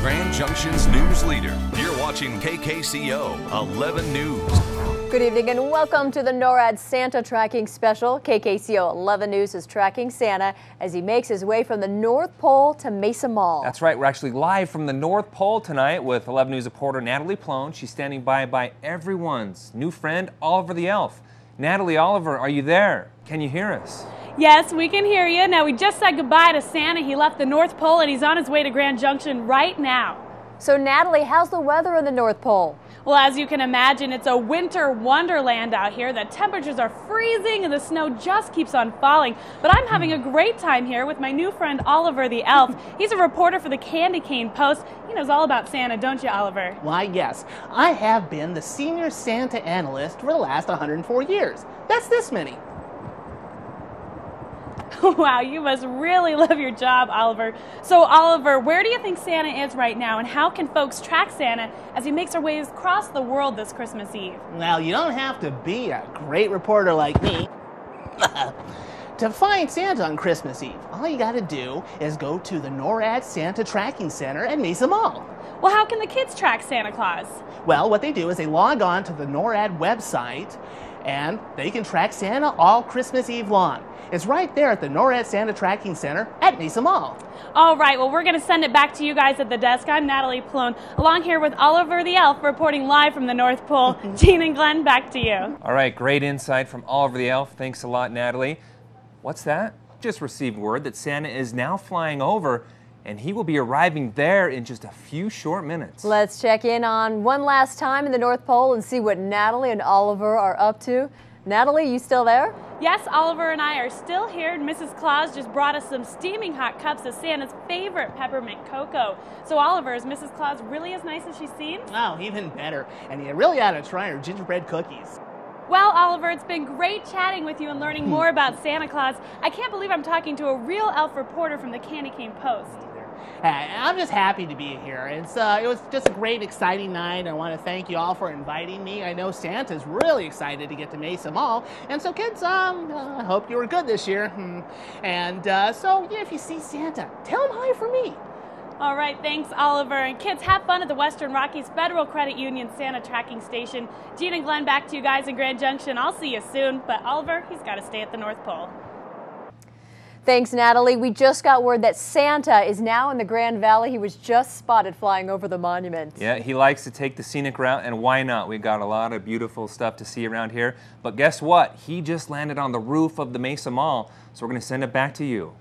Grand Junction's news leader. You're watching KKCO 11 News. Good evening and welcome to the NORAD Santa Tracking Special. KKCO 11 News is tracking Santa as he makes his way from the North Pole to Mesa Mall. That's right. We're actually live from the North Pole tonight with 11 News reporter Natalie Plone. She's standing by by everyone's new friend, Oliver the Elf. Natalie Oliver, are you there? Can you hear us? Yes, we can hear you. Now, we just said goodbye to Santa. He left the North Pole and he's on his way to Grand Junction right now. So, Natalie, how's the weather in the North Pole? Well, as you can imagine, it's a winter wonderland out here. The temperatures are freezing and the snow just keeps on falling. But I'm having a great time here with my new friend Oliver the Elf. He's a reporter for the Candy Cane Post. He knows all about Santa, don't you, Oliver? Why, yes. I have been the senior Santa analyst for the last 104 years. That's this many. wow, you must really love your job, Oliver. So, Oliver, where do you think Santa is right now, and how can folks track Santa as he makes our ways across the world this Christmas Eve? Well, you don't have to be a great reporter like me. to find Santa on Christmas Eve, all you got to do is go to the NORAD Santa Tracking Center at Mesa Mall. Well, how can the kids track Santa Claus? Well, what they do is they log on to the NORAD website and they can track Santa all Christmas Eve long. It's right there at the NORAD Santa Tracking Center at Mesa Mall. All right, well, we're going to send it back to you guys at the desk. I'm Natalie Plone, along here with Oliver the Elf, reporting live from the North Pole. Gene and Glenn, back to you. All right, great insight from Oliver the Elf. Thanks a lot, Natalie. What's that? Just received word that Santa is now flying over and he will be arriving there in just a few short minutes. Let's check in on one last time in the North Pole and see what Natalie and Oliver are up to. Natalie, you still there? Yes, Oliver and I are still here. Mrs. Claus just brought us some steaming hot cups of Santa's favorite peppermint cocoa. So, Oliver, is Mrs. Claus really as nice as she seems? Oh, even better. And you really ought to try her gingerbread cookies. Well, Oliver, it's been great chatting with you and learning more about Santa Claus. I can't believe I'm talking to a real elf reporter from the Candy Cane Post. I'm just happy to be here. It's uh, it was just a great, exciting night. I want to thank you all for inviting me. I know Santa's really excited to get to Mesa Mall, and so kids, um, uh, I hope you were good this year. Hmm. And uh, so, yeah, if you see Santa, tell him hi for me. All right, thanks, Oliver. And kids, have fun at the Western Rockies Federal Credit Union Santa Tracking Station. Gene and Glenn, back to you guys in Grand Junction. I'll see you soon. But Oliver, he's got to stay at the North Pole. Thanks, Natalie. We just got word that Santa is now in the Grand Valley. He was just spotted flying over the monument. Yeah, he likes to take the scenic route, and why not? We've got a lot of beautiful stuff to see around here. But guess what? He just landed on the roof of the Mesa Mall, so we're going to send it back to you.